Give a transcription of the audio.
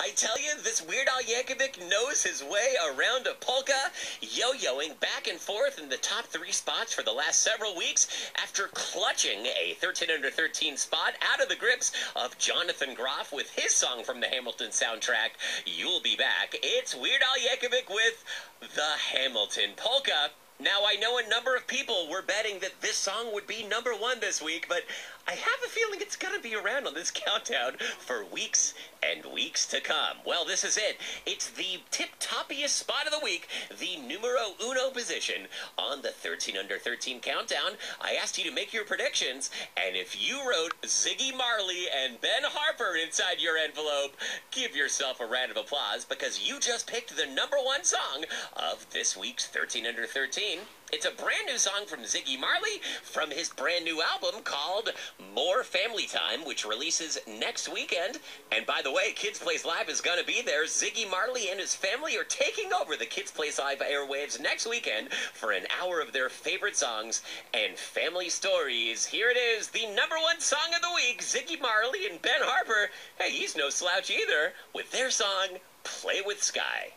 I tell you, this Weird Al Yankovic knows his way around a polka, yo-yoing back and forth in the top three spots for the last several weeks after clutching a 13 under 13 spot out of the grips of Jonathan Groff with his song from the Hamilton soundtrack, You'll Be Back. It's Weird Al Yankovic with the Hamilton Polka. Now, I know a number of people were betting that this song would be number one this week, but I have a feeling it's going to be around on this countdown for weeks and weeks to come. Well, this is it. It's the tip-toppiest spot of the week, the numero uno position on the 13 under 13 countdown. I asked you to make your predictions, and if you wrote Ziggy Marley and Ben Harper inside your envelope, give yourself a round of applause because you just picked the number one song of this week's 13 under 13. It's a brand new song from Ziggy Marley from his brand new album called More Family Time, which releases next weekend. And by the way, Kids Place Live is going to be there. Ziggy Marley and his family are taking over the Kids Place Live airwaves next weekend for an hour of their favorite songs and family stories. Here it is, the number one song of the week Ziggy Marley and Ben Harper. Hey, he's no slouch either, with their song Play with Sky.